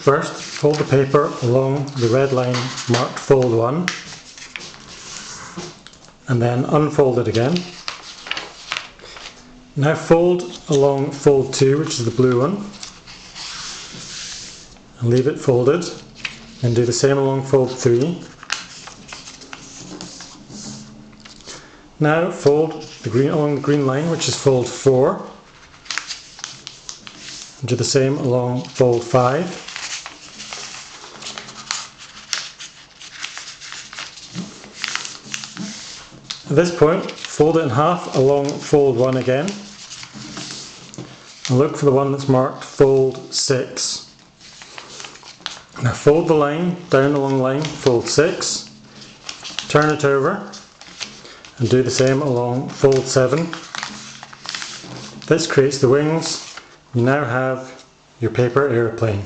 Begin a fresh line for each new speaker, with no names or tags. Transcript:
First, fold the paper along the red line marked fold 1 and then unfold it again. Now fold along fold 2, which is the blue one, and leave it folded, and do the same along fold 3. Now fold the green along the green line, which is fold 4, and do the same along fold 5. At this point, fold it in half along fold 1 again and look for the one that's marked fold 6. Now fold the line down along line, fold 6, turn it over and do the same along fold 7. This creates the wings. You now have your paper aeroplane.